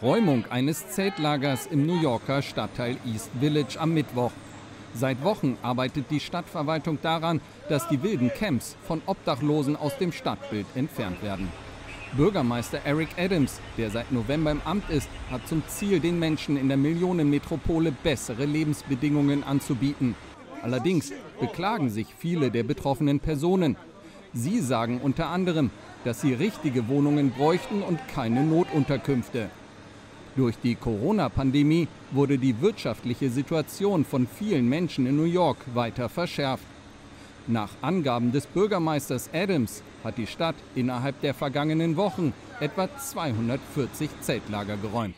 Räumung eines Zeltlagers im New Yorker Stadtteil East Village am Mittwoch. Seit Wochen arbeitet die Stadtverwaltung daran, dass die wilden Camps von Obdachlosen aus dem Stadtbild entfernt werden. Bürgermeister Eric Adams, der seit November im Amt ist, hat zum Ziel, den Menschen in der Millionenmetropole bessere Lebensbedingungen anzubieten. Allerdings beklagen sich viele der betroffenen Personen. Sie sagen unter anderem, dass sie richtige Wohnungen bräuchten und keine Notunterkünfte. Durch die Corona-Pandemie wurde die wirtschaftliche Situation von vielen Menschen in New York weiter verschärft. Nach Angaben des Bürgermeisters Adams hat die Stadt innerhalb der vergangenen Wochen etwa 240 Zeltlager geräumt.